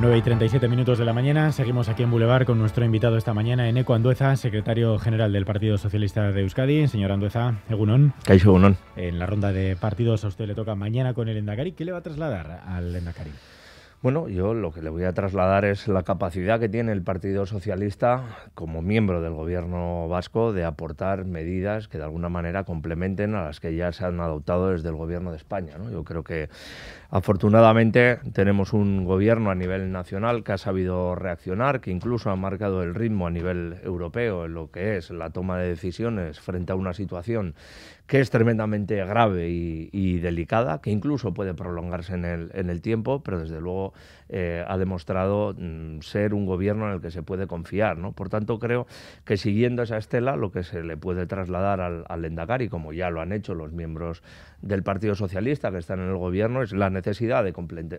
9 y 37 minutos de la mañana, seguimos aquí en Boulevard con nuestro invitado esta mañana, Eneco Andueza, secretario general del Partido Socialista de Euskadi. Señor Andueza, Egunon. Caixo Egunon. En la ronda de partidos a usted le toca mañana con el Endacari. ¿Qué le va a trasladar al Endacari? Bueno, yo lo que le voy a trasladar es la capacidad que tiene el Partido Socialista como miembro del gobierno vasco de aportar medidas que de alguna manera complementen a las que ya se han adoptado desde el gobierno de España. Yo creo que afortunadamente tenemos un gobierno a nivel nacional que ha sabido reaccionar, que incluso ha marcado el ritmo a nivel europeo en lo que es la toma de decisiones frente a una situación que es tremendamente grave y, delicada, que incluso puede prolongarse en el, en el tiempo, pero desde luego eh, ha demostrado mm, ser un gobierno en el que se puede confiar. ¿no? Por tanto, creo que siguiendo esa estela, lo que se le puede trasladar al, al Endacari, como ya lo han hecho los miembros del Partido Socialista que están en el gobierno, es la necesidad de,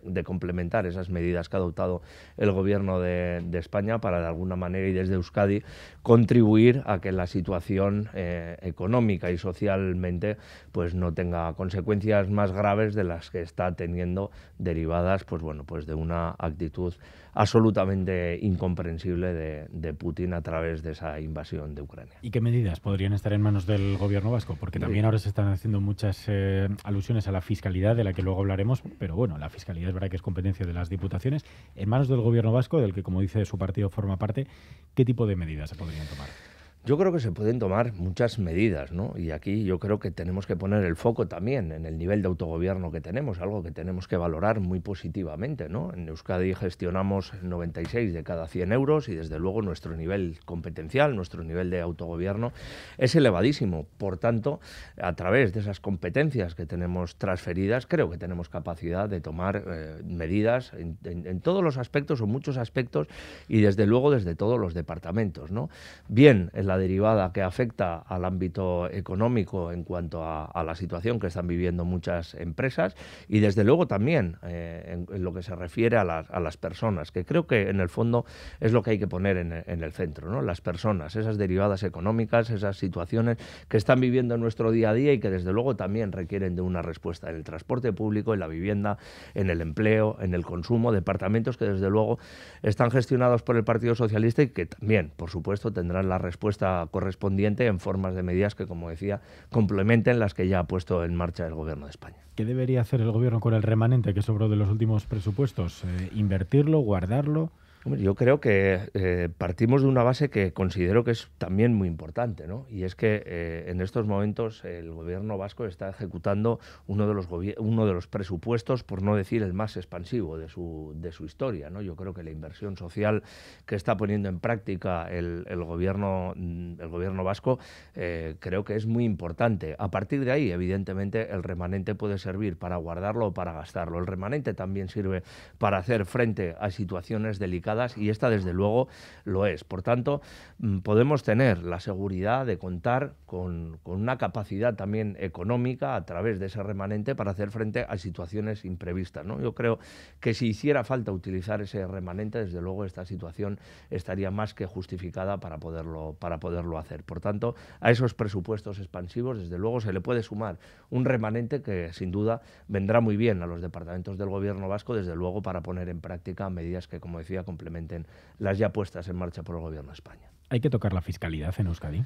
de complementar esas medidas que ha adoptado el gobierno de, de, España para, de alguna manera, y desde Euskadi, contribuir a que la situación eh, económica y socialmente pues, no tenga consecuencias más graves de las que está teniendo derivadas pues, bueno, pues de una actitud absolutamente incomprensible de, Putin a través de esa invasión de Ucrania. ¿Y qué medidas podrían estar en manos del gobierno vasco? Porque también ahora se están haciendo muchas eh, alusiones a la fiscalidad, de la que luego hablaremos, pero bueno, la fiscalidad es verdad que es competencia de las diputaciones. En manos del gobierno vasco, del que como dice su partido forma parte, ¿qué tipo de medidas se podrían tomar? Yo creo que se pueden tomar muchas medidas, ¿no? Y aquí yo creo que tenemos que poner el foco también en el nivel de autogobierno que tenemos, algo que tenemos que valorar muy positivamente, ¿no? En Euskadi gestionamos 96 de cada 100 euros y desde luego nuestro nivel competencial, nuestro nivel de autogobierno es elevadísimo. Por tanto, a través de esas competencias que tenemos transferidas, creo que tenemos capacidad de tomar eh, medidas en, todos los aspectos o muchos aspectos y desde luego desde todos los departamentos, ¿no? Bien, en la derivada que afecta al ámbito económico en cuanto a, la situación que están viviendo muchas empresas y desde luego también eh, en, lo que se refiere a las, personas, que creo que en el fondo es lo que hay que poner en, el centro, ¿no? las personas, esas derivadas económicas, esas situaciones que están viviendo en nuestro día a día y que desde luego también requieren de una respuesta en el transporte público, en la vivienda, en el empleo, en el consumo, departamentos que desde luego están gestionados por el Partido Socialista y que también, por supuesto, tendrán la respuesta correspondiente en formas de medidas que, como decía, complementen las que ya ha puesto en marcha el Gobierno de España. ¿Qué debería hacer el Gobierno con el remanente que sobró de los últimos presupuestos? Eh, ¿Invertirlo, guardarlo? Yo creo que eh, partimos de una base que considero que es también muy importante, ¿no? y es que eh, en estos momentos el gobierno vasco está ejecutando uno de, los uno de los presupuestos, por no decir el más expansivo de su, de su historia. ¿no? Yo creo que la inversión social que está poniendo en práctica el, el gobierno, mm, el gobierno vasco eh, creo que es muy importante. A partir de ahí, evidentemente, el remanente puede servir para guardarlo o para gastarlo. El remanente también sirve para hacer frente a situaciones delicadas y esta desde luego lo es. Por tanto, mm, podemos tener la seguridad de contar con, una capacidad también económica a través de ese remanente para hacer frente a situaciones imprevistas. ¿no? Yo creo que si hiciera falta utilizar ese remanente, desde luego esta situación estaría más que justificada para poderlo, para poderlo hacer. Por tanto, a esos presupuestos expansivos, desde luego, se le puede sumar un remanente que sin duda vendrá muy bien a los departamentos del Gobierno vasco, desde luego, para poner en práctica medidas que, como decía, complementen las ya puestas en marcha por el Gobierno de España. ¿Hay que tocar la fiscalidad en Euskadi?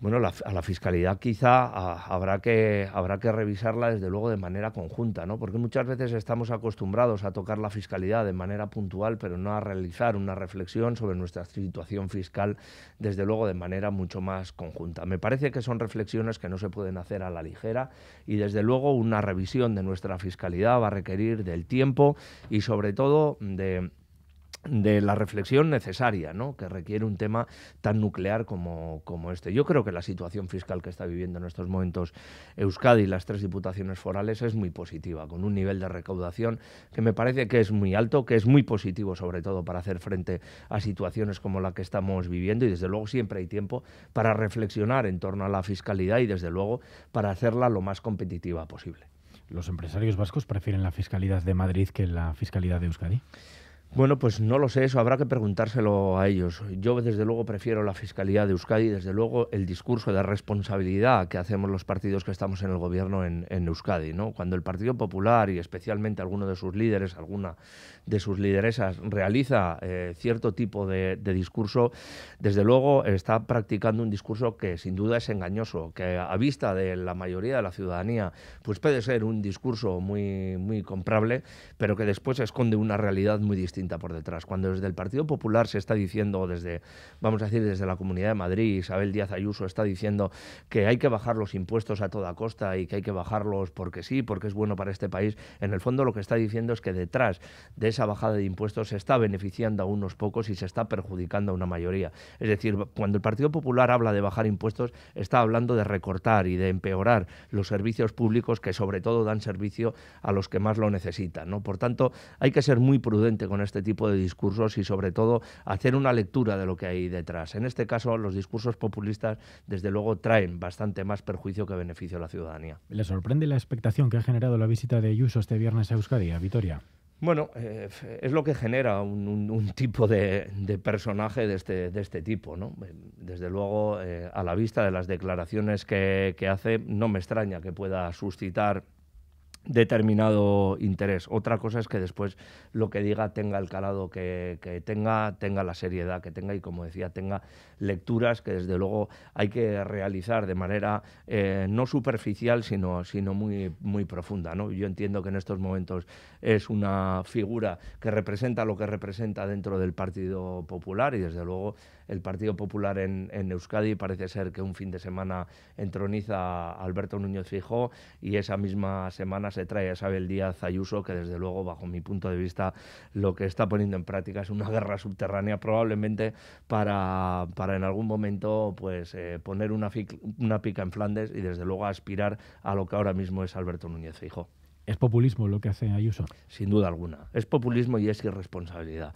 Bueno, a la fiscalidad quizá habrá, que, habrá que revisarla desde luego de manera conjunta, ¿no? porque muchas veces estamos acostumbrados a tocar la fiscalidad de manera puntual, pero no a realizar una reflexión sobre nuestra situación fiscal desde luego de manera mucho más conjunta. Me parece que son reflexiones que no se pueden hacer a la ligera y desde luego una revisión de nuestra fiscalidad va a requerir del tiempo y sobre todo de de la reflexión necesaria, ¿no? que requiere un tema tan nuclear como, como, este. Yo creo que la situación fiscal que está viviendo en estos momentos Euskadi y las tres diputaciones forales es muy positiva, con un nivel de recaudación que me parece que es muy alto, que es muy positivo sobre todo para hacer frente a situaciones como la que estamos viviendo y desde luego siempre hay tiempo para reflexionar en torno a la fiscalidad y desde luego para hacerla lo más competitiva posible. ¿Los empresarios vascos prefieren la fiscalidad de Madrid que la fiscalidad de Euskadi? Bueno, pues no lo sé, eso habrá que preguntárselo a ellos. Yo desde luego prefiero la Fiscalía de Euskadi, desde luego el discurso de responsabilidad que hacemos los partidos que estamos en el gobierno en, Euskadi. ¿no? Cuando el Partido Popular y especialmente alguno de sus líderes, alguna de sus lideresas realiza eh, cierto tipo de, discurso, desde luego está practicando un discurso que sin duda es engañoso, que a vista de la mayoría de la ciudadanía pues puede ser un discurso muy, muy comprable, pero que después esconde una realidad muy distinta por detrás. Cuando desde el Partido Popular se está diciendo, desde, vamos a decir, desde la Comunidad de Madrid, Isabel Díaz Ayuso está diciendo que hay que bajar los impuestos a toda costa y que hay que bajarlos porque sí, porque es bueno para este país, en el fondo lo que está diciendo es que detrás de esa bajada de impuestos se está beneficiando a unos pocos y se está perjudicando a una mayoría. Es decir, cuando el Partido Popular habla de bajar impuestos, está hablando de recortar y de empeorar los servicios públicos que sobre todo dan servicio a los que más lo necesitan. ¿no? Por tanto, hay que ser muy prudente con este tipo de discursos y sobre todo hacer una lectura de lo que hay detrás. En este caso, los discursos populistas desde luego traen bastante más perjuicio que beneficio a la ciudadanía. ¿Le sorprende la expectación que ha generado la visita de Ayuso este viernes a Euskadi, a Vitoria? Bueno, eh, es lo que genera un, tipo de, personaje de este, de este tipo. ¿no? Desde luego, eh, a la vista de las declaraciones que, que hace, no me extraña que pueda suscitar determinado interés. Otra cosa es que después lo que diga tenga el calado que, tenga, tenga la seriedad que tenga y, como decía, tenga lecturas que desde luego hay que realizar de manera eh, no superficial, sino, sino muy, muy profunda. ¿no? Yo entiendo que en estos momentos es una figura que representa lo que representa dentro del Partido Popular y, desde luego, el Partido Popular en, Euskadi parece ser que un fin de semana entroniza a Alberto Núñez Fijó y esa misma semana se trae a Isabel Díaz Ayuso, que desde luego, bajo mi punto de vista, lo que está poniendo en práctica es una guerra subterránea, probablemente para, para en algún momento pues, eh, poner una, una pica en Flandes y desde luego aspirar a lo que ahora mismo es Alberto Núñez Fijó. ¿Es populismo lo que hace Ayuso? Sin duda alguna. Es populismo y es irresponsabilidad.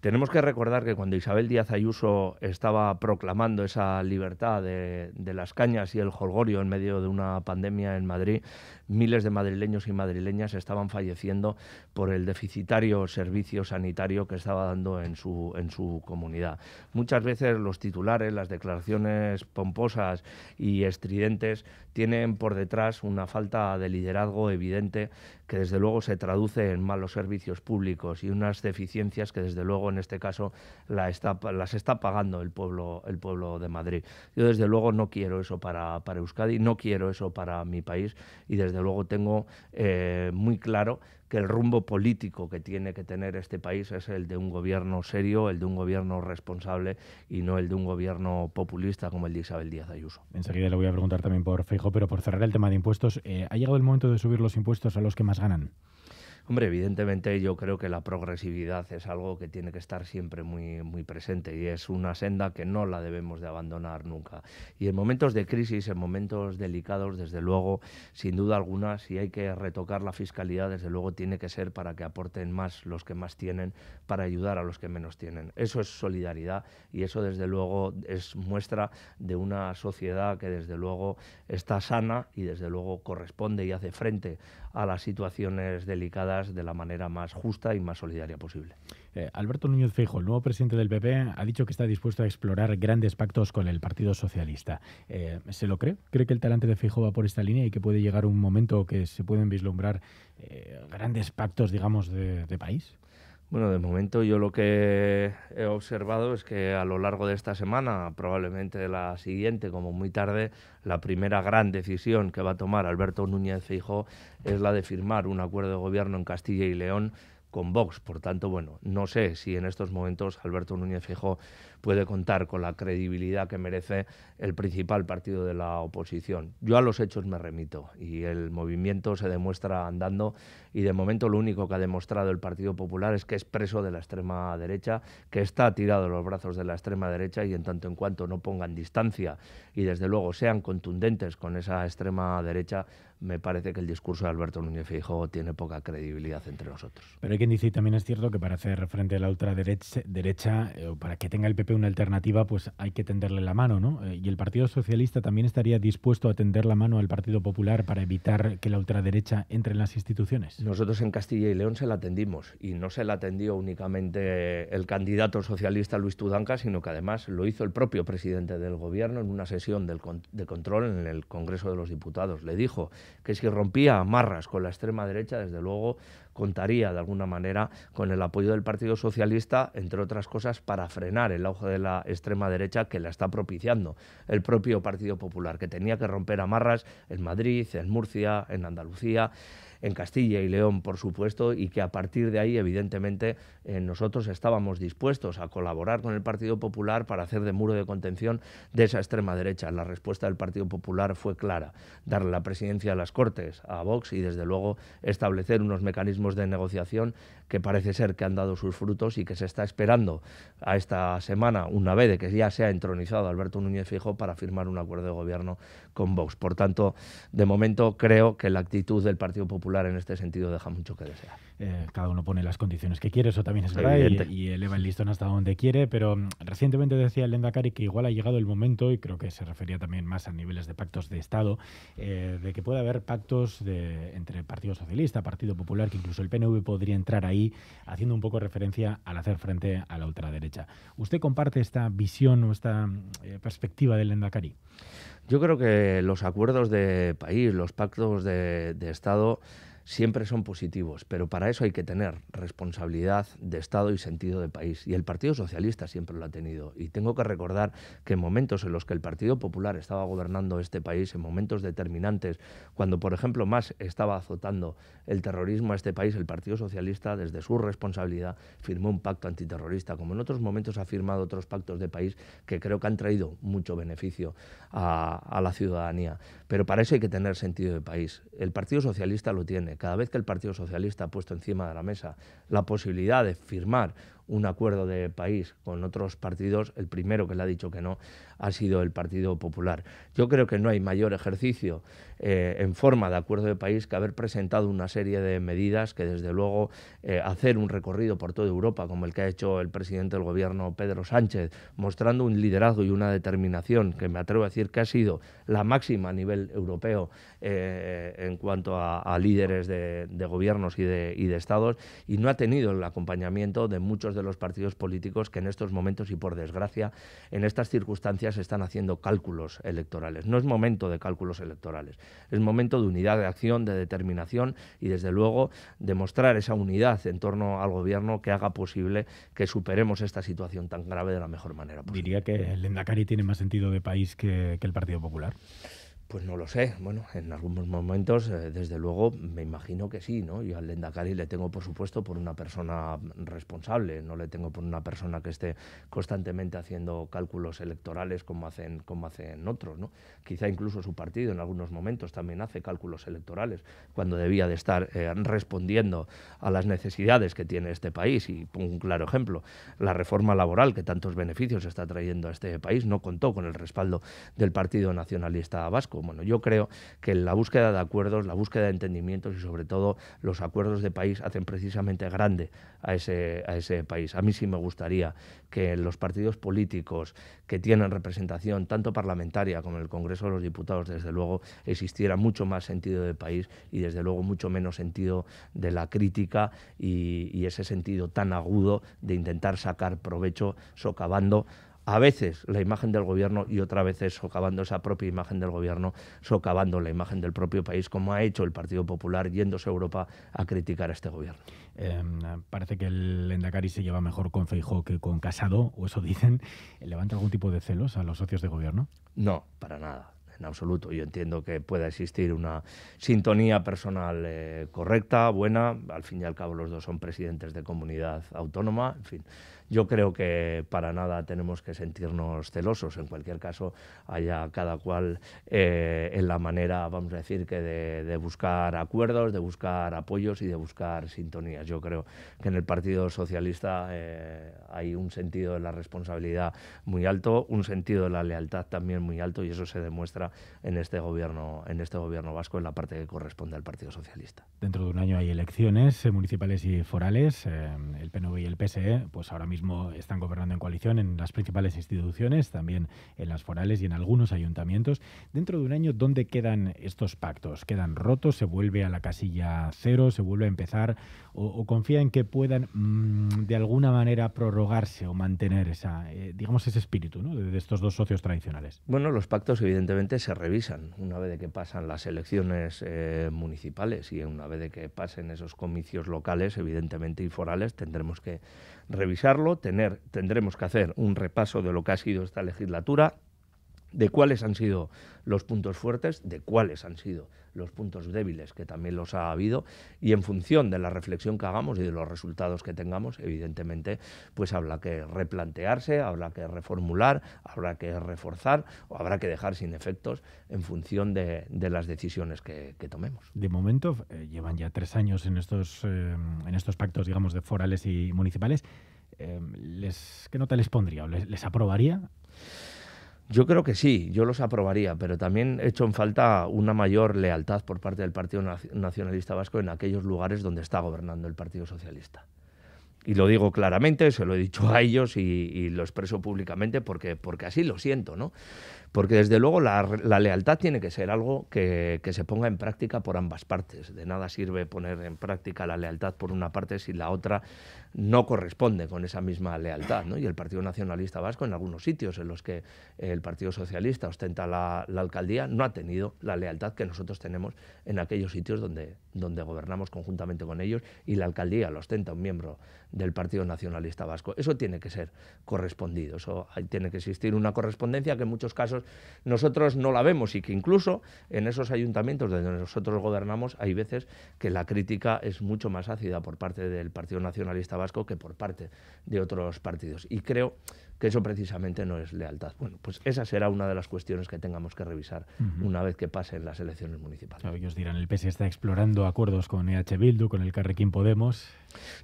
Tenemos que recordar que cuando Isabel Díaz Ayuso estaba proclamando esa libertad de, las cañas y el holgorio en medio de una pandemia en Madrid, miles de madrileños y madrileñas estaban falleciendo por el deficitario servicio sanitario que estaba dando en su, en su comunidad. Muchas veces los titulares, las declaraciones pomposas y estridentes tienen por detrás una falta de liderazgo evidente que desde luego se traduce en malos servicios públicos y unas deficiencias que desde luego en este caso la las está pagando el pueblo, el pueblo de Madrid. Yo desde luego no quiero eso para, para Euskadi, no quiero eso para mi país y desde luego tengo eh, muy claro que el rumbo político que tiene que tener este país es el de un gobierno serio, el de un gobierno responsable y no el de un gobierno populista como el de Isabel Díaz Ayuso. Enseguida le voy a preguntar también por Feijo, pero por cerrar el tema de impuestos, eh, ¿ha llegado el momento de subir los impuestos a los que más ganan? Hombre, evidentemente yo creo que la progresividad es algo que tiene que estar siempre muy, muy presente y es una senda que no la debemos de abandonar nunca. Y en momentos de crisis, en momentos delicados, desde luego, sin duda alguna, si hay que retocar la fiscalidad, desde luego tiene que ser para que aporten más los que más tienen, para ayudar a los que menos tienen. Eso es solidaridad y eso desde luego es muestra de una sociedad que desde luego está sana y desde luego corresponde y hace frente a las situaciones delicadas de la manera más justa y más solidaria posible. Eh, Alberto Núñez Feijo, el nuevo presidente del PP, ha dicho que está dispuesto a explorar grandes pactos con el Partido Socialista. Eh, ¿Se lo cree? ¿Cree que el talante de Feijo va por esta línea y que puede llegar un momento que se pueden vislumbrar eh, grandes pactos, digamos, de país? Bueno, de momento yo lo que he observado es que a lo largo de esta semana, probablemente la siguiente, como muy tarde, la primera gran decisión que va a tomar Alberto Núñez Feijóo es la de firmar un acuerdo de gobierno en Castilla y León con Vox. Por tanto, bueno, no sé si en estos momentos Alberto Núñez Feijóo puede contar con la credibilidad que merece el principal partido de la oposición. Yo a los hechos me remito y el movimiento se demuestra andando y de momento lo único que ha demostrado el Partido Popular es que es preso de la extrema derecha, que está tirado en los brazos de la extrema derecha y en tanto en cuanto no pongan distancia y desde luego sean contundentes con esa extrema derecha, me parece que el discurso de Alberto Núñez Feijóo tiene poca credibilidad entre nosotros. Pero hay quien dice, y también es cierto, que para hacer frente a la ultraderecha, derecha, eh, o para que tenga el PP una alternativa, pues hay que tenderle la mano, ¿no? Eh, y el Partido Socialista también estaría dispuesto a tender la mano al Partido Popular para evitar que la ultraderecha entre en las instituciones. Nosotros en Castilla y León se la atendimos, y no se la atendió únicamente el candidato socialista Luis Tudanca, sino que además lo hizo el propio presidente del gobierno en una sesión de control en el Congreso de los Diputados. Le dijo que si rompía amarras con la extrema derecha, desde luego contaría de alguna manera con el apoyo del Partido Socialista, entre otras cosas, para frenar el auge de la extrema derecha que la está propiciando el propio Partido Popular, que tenía que romper amarras en Madrid, en Murcia, en Andalucía en Castilla y León, por supuesto, y que a partir de ahí, evidentemente, eh, nosotros estábamos dispuestos a colaborar con el Partido Popular para hacer de muro de contención de esa extrema derecha. La respuesta del Partido Popular fue clara, darle la presidencia de las Cortes a Vox y, desde luego, establecer unos mecanismos de negociación que parece ser que han dado sus frutos y que se está esperando a esta semana, una vez que ya se ha entronizado Alberto Núñez Fijo para firmar un acuerdo de gobierno con Vox. Por tanto, de momento creo que la actitud del Partido Popular en este sentido deja mucho que desear. Eh, cada uno pone las condiciones que quiere, eso también es verdad, y, eleva el listón hasta donde quiere, pero mm, recientemente decía el Lendakari que igual ha llegado el momento, y creo que se refería también más a niveles de pactos de Estado, eh, de que pueda haber pactos de, entre Partido Socialista, Partido Popular, que incluso el PNV podría entrar ahí, haciendo un poco referencia al hacer frente a la ultraderecha. ¿Usted comparte esta visión o esta eh, perspectiva del Lendakari? Yo creo que los acuerdos de país, los pactos de, de Estado, siempre son positivos, pero para eso hay que tener responsabilidad de Estado y sentido de país. Y el Partido Socialista siempre lo ha tenido. Y tengo que recordar que en momentos en los que el Partido Popular estaba gobernando este país, en momentos determinantes, cuando, por ejemplo, más estaba azotando el terrorismo a este país, el Partido Socialista, desde su responsabilidad, firmó un pacto antiterrorista, como en otros momentos ha firmado otros pactos de país que creo que han traído mucho beneficio a, la ciudadanía. Pero para eso hay que tener sentido de país. El Partido Socialista lo tiene cada vez que el Partido Socialista ha puesto encima de la mesa la posibilidad de firmar un acuerdo de país con otros partidos, el primero que le ha dicho que no ha sido el Partido Popular. Yo creo que no hay mayor ejercicio eh, en forma de acuerdo de país que haber presentado una serie de medidas que desde luego eh, hacer un recorrido por toda Europa como el que ha hecho el presidente del gobierno Pedro Sánchez, mostrando un liderazgo y una determinación que me atrevo a decir que ha sido la máxima a nivel europeo eh, en cuanto a, líderes de, gobiernos y de, y de estados y no ha tenido el acompañamiento de muchos de los partidos políticos que en estos momentos y por desgracia en estas circunstancias están haciendo cálculos electorales. No es momento de cálculos electorales, es momento de unidad de acción, de determinación y desde luego demostrar esa unidad en torno al gobierno que haga posible que superemos esta situación tan grave de la mejor manera posible. Diría que el Endacari tiene más sentido de país que, que el Partido Popular. Pues no lo sé. Bueno, en algunos momentos, eh, desde luego, me imagino que sí, ¿no? Yo al Lendakari le tengo, por supuesto, por una persona responsable, no le tengo por una persona que esté constantemente haciendo cálculos electorales como hacen, como hacen otros, ¿no? Quizá incluso su partido en algunos momentos también hace cálculos electorales cuando debía de estar eh, respondiendo a las necesidades que tiene este país. Y un claro ejemplo, la reforma laboral que tantos beneficios está trayendo a este país no contó con el respaldo del Partido Nacionalista Vasco bueno, yo creo que la búsqueda de acuerdos, la búsqueda de entendimientos y sobre todo los acuerdos de país hacen precisamente grande a ese, país. A mí sí me gustaría que los partidos políticos que tienen representación tanto parlamentaria como en el Congreso de los Diputados, desde luego, existiera mucho más sentido de país y desde luego mucho menos sentido de la crítica y ese sentido tan agudo de intentar sacar provecho socavando a veces la imagen del gobierno y otra veces socavando esa propia imagen del gobierno, socavando la imagen del propio país, como ha hecho el Partido Popular yéndose a Europa a criticar a este gobierno. Em, parece que el Endacari se lleva mejor con Feijó que con Casado, o eso dicen. ¿Levanta algún tipo de celos a los socios de gobierno? No, para nada en absoluto. Yo entiendo que pueda existir una sintonía personal eh, correcta, buena. Al fin y al cabo los dos son presidentes de comunidad autónoma. En fin, yo creo que para nada tenemos que sentirnos celosos. En cualquier caso, haya cada cual eh, en la manera, vamos a decir, que de, buscar acuerdos, de buscar apoyos y de buscar sintonías. Yo creo que en el Partido Socialista eh, hay un sentido de la responsabilidad muy alto, un sentido de la lealtad también muy alto y eso se demuestra en este gobierno, en este gobierno vasco, en la parte que corresponde al Partido Socialista. Dentro de un año hay elecciones eh, municipales y forales. El PNV y el PSE, pues ahora mismo están gobernando en coalición en las principales instituciones, también en las forales y en algunos ayuntamientos. Dentro de un año, ¿dónde quedan estos pactos? ¿Quedan rotos? ¿Se vuelve a la casilla cero? ¿Se vuelve a empezar? ¿O, confía en que puedan mm, de alguna manera prorrogarse o mantener esa, eh, digamos, ese espíritu de, estos dos socios tradicionales? Bueno, los pactos evidentemente se revisan una vez de que pasan las elecciones eh, municipales y una vez de que pasen esos comicios locales, evidentemente, y forales, tendremos que revisarlo, tener, tendremos que hacer un repaso de lo que ha sido esta legislatura, de cuáles han sido los puntos fuertes, de cuáles han sido los puntos débiles, que también los ha habido, y en función de la reflexión que hagamos y de los resultados que tengamos, evidentemente, pues habrá que replantearse, habrá que reformular, habrá que reforzar o habrá que dejar sin efectos en función de, las decisiones que, tomemos. De momento, eh, llevan ya tres años en estos, eh, en estos pactos, digamos, de forales y municipales. Eh, les, ¿Qué nota les pondría? ¿Les, les aprobaría? Yo creo que sí, yo los aprobaría, pero también he hecho en falta una mayor lealtad por parte del Partido Nacionalista Vasco en aquellos lugares donde está gobernando el Partido Socialista. Y lo digo claramente, se lo he dicho a ellos y, lo expreso públicamente porque, porque así lo siento, ¿no? Porque desde luego la, lealtad tiene que ser algo que, se ponga en práctica por ambas partes. De nada sirve poner en práctica la lealtad por una parte si la otra no corresponde con esa misma lealtad. Y el Partido Nacionalista Vasco, en algunos sitios en los que el Partido Socialista ostenta la, alcaldía, no ha tenido la lealtad que nosotros tenemos en aquellos sitios donde, donde gobernamos conjuntamente con ellos y la alcaldía la ostenta un miembro del Partido Nacionalista Vasco. Eso tiene que ser correspondido, eso tiene que existir una correspondencia que en muchos casos nosotros no la vemos y que incluso en esos ayuntamientos donde nosotros gobernamos hay veces que la crítica es mucho más ácida por parte del Partido Nacionalista Vasco que por parte de otros partidos. Y creo que eso precisamente no es lealtad. Bueno, pues esa será una de las cuestiones que tengamos que revisar una vez que pasen las elecciones municipales. Claro, ellos dirán, el PS está explorando acuerdos con EH Bildu, con el Carrequín Podemos.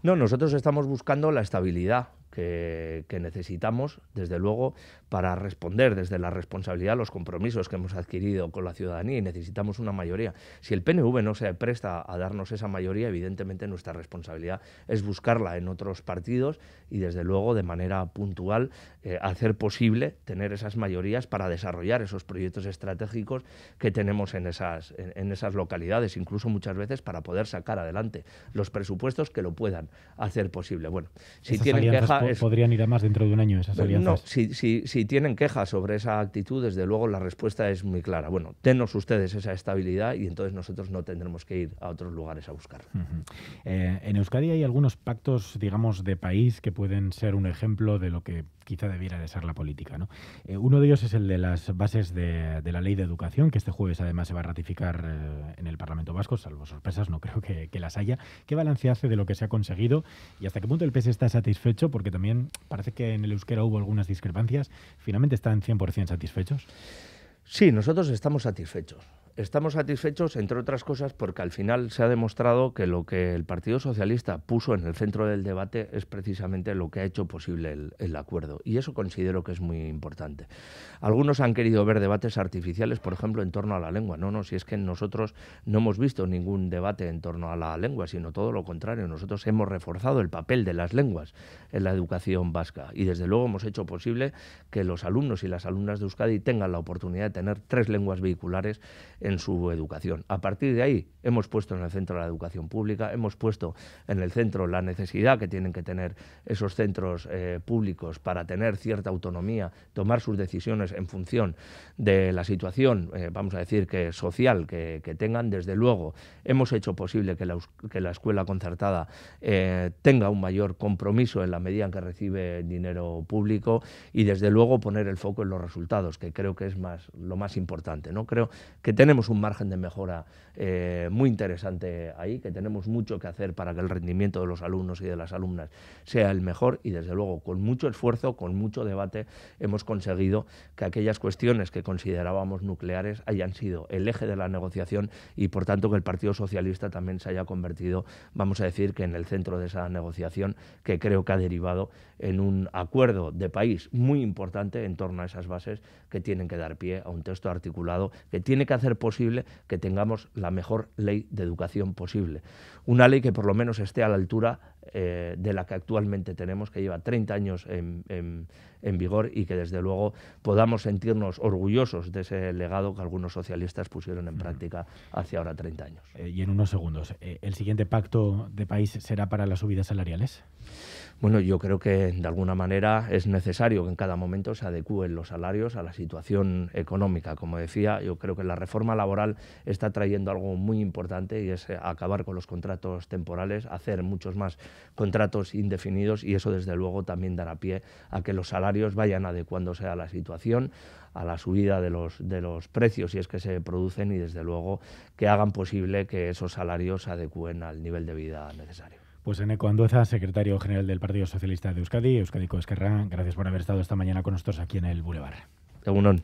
No, nosotros estamos buscando la estabilidad que, necesitamos, desde luego, para responder desde la responsabilidad a los compromisos que hemos adquirido con la ciudadanía y necesitamos una mayoría. Si el PNV no se presta a darnos esa mayoría, evidentemente nuestra responsabilidad es buscarla en otros partidos y, desde luego, de manera puntual, eh, hacer posible tener esas mayorías para desarrollar esos proyectos estratégicos que tenemos en esas, en esas localidades, incluso muchas veces para poder sacar adelante los presupuestos que lo puedan hacer posible. Bueno, si tienen quejas podrían ir a más dentro de un año esas alianzas. No, si, si, si, tienen quejas sobre esa actitud, desde luego la respuesta es muy clara. Bueno, tenos ustedes esa estabilidad y entonces nosotros no tendremos que ir a otros lugares a buscar. Eh, en Euskadi hay algunos pactos, digamos, de país que pueden ser un ejemplo de lo que quizá debiera de ser la política. ¿no? Eh, uno de ellos es el de las bases de, la ley de educación, que este jueves además se va a ratificar eh, en el Parlamento Vasco, salvo sorpresas, no creo que, las haya. ¿Qué balance hace de lo que se ha conseguido y hasta qué punto el PS está satisfecho? Porque también parece que en el euskera hubo algunas discrepancias. ¿Finalmente están 100% satisfechos? Sí, nosotros estamos satisfechos. Estamos satisfechos, entre otras cosas, porque al final se ha demostrado que lo que el Partido Socialista puso en el centro del debate es precisamente lo que ha hecho posible el, acuerdo. Y eso considero que es muy importante. Algunos han querido ver debates artificiales, por ejemplo, en torno a la lengua. No, no, si es que nosotros no hemos visto ningún debate en torno a la lengua, sino todo lo contrario. Nosotros hemos reforzado el papel de las lenguas en la educación vasca. Y desde luego hemos hecho posible que los alumnos y las alumnas de Euskadi tengan la oportunidad de tener tres lenguas vehiculares en su educación. A partir de ahí hemos puesto en el centro la educación pública, hemos puesto en el centro la necesidad que tienen que tener esos centros eh, públicos para tener cierta autonomía, tomar sus decisiones en función de la situación, eh, vamos a decir que social que, tengan. Desde luego hemos hecho posible que la, que la escuela concertada eh, tenga un mayor compromiso en la medida en que recibe dinero público y desde luego poner el foco en los resultados, que creo que es más lo más importante. ¿no? Creo que tenemos tenemos un margen de mejora eh, muy interesante ahí, que tenemos mucho que hacer para que el rendimiento de los alumnos y de las alumnas sea el mejor y desde luego con mucho esfuerzo, con mucho debate, hemos conseguido que aquellas cuestiones que considerábamos nucleares hayan sido el eje de la negociación y por tanto que el Partido Socialista también se haya convertido, vamos a decir, que en el centro de esa negociación que creo que ha derivado en un acuerdo de país muy importante en torno a esas bases que tienen que dar pie a un texto articulado que tiene que hacer posible que tengamos la mejor ley de educación posible. Una ley que por lo menos esté a la altura eh, de la que actualmente tenemos, que lleva 30 años en, vigor y que desde luego podamos sentirnos orgullosos de ese legado que algunos socialistas pusieron en práctica hace ahora 30 años. Eh, y en unos segundos, eh, ¿el siguiente pacto de país será para las subidas salariales? Bueno, yo creo que de alguna manera es necesario que en cada momento se adecúen los salarios a la situación económica. Como decía, yo creo que la reforma laboral está trayendo algo muy importante y es acabar con los contratos temporales, hacer muchos más contratos indefinidos y eso desde luego también dará pie a que los salarios vayan adecuándose a la situación a la subida de los, de los precios si es que se producen y desde luego que hagan posible que esos salarios se adecúen al nivel de vida necesario. Pues Eneco Andueza, secretario general del Partido Socialista de Euskadi, Euskadi Esquerra, gracias por haber estado esta mañana con nosotros aquí en el Boulevard. Egunon.